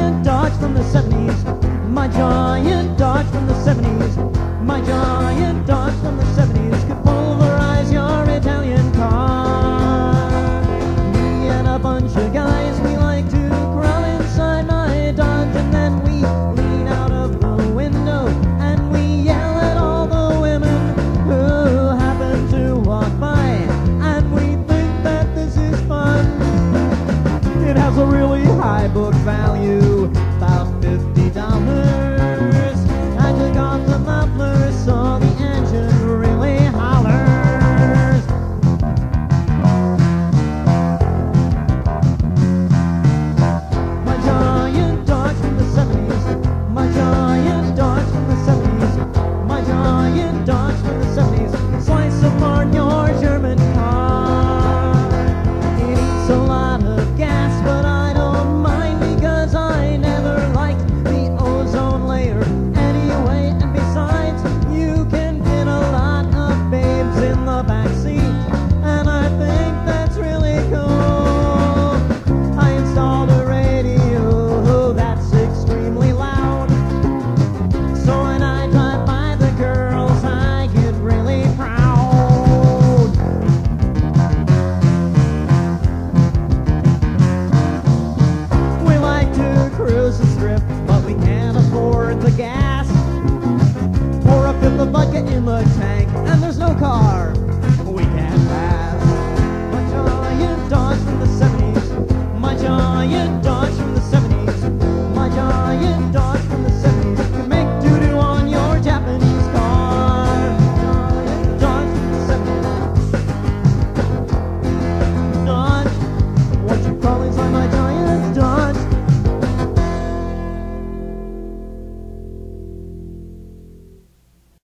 giant Dodge from the 70s. My giant Dodge from the 70s. My giant Dodge from the 70s could pulverize your Italian car. Me and a bunch of guys, we like to crawl inside my Dodge and then we lean out of the window and we yell at all the women who happen to walk by. And we think that this is fun. It has a really high book value, we can't afford the gas. Pour a fifth of vodka in the tank, and there's no car we can't pass. My giant dodge from the 70s. My giant dodge from the 70s. My giant dodge.